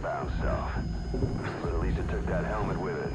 Bounced off. At least it took that helmet with it.